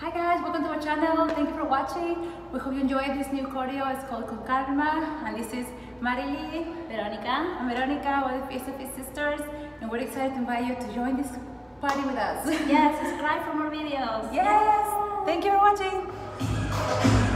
Hi guys, welcome to our channel. Thank you for watching. We hope you enjoyed this new choreo. It's called Con Calma. And this is Marilin, Veronica. and Veronica, we're the Fiesta Fit Sisters. And we're excited to invite you to join this party with us. Yes, subscribe for more videos. yes! Thank you for watching.